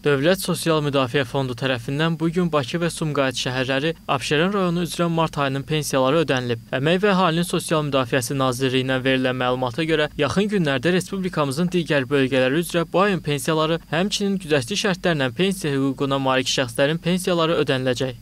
Dövlət Sosial Müdafiə Fondu tərəfindən bu gün Bakı və Sumqayıt şəhərləri Abşeron rayonu üzrə mart ayının pensiyaları ödənilib. Əmək və Əhalinin Sosial Müdafiəsi Nazirliyindən verilən məlumata görə yaxın günlərdə respublikamızın digər bölgələri üzrə bu ayın pensiyaları, həmçinin güzəştli şərtlərlə pensiya hüququna malik şəxslərin pensiyaları ödəniləcək.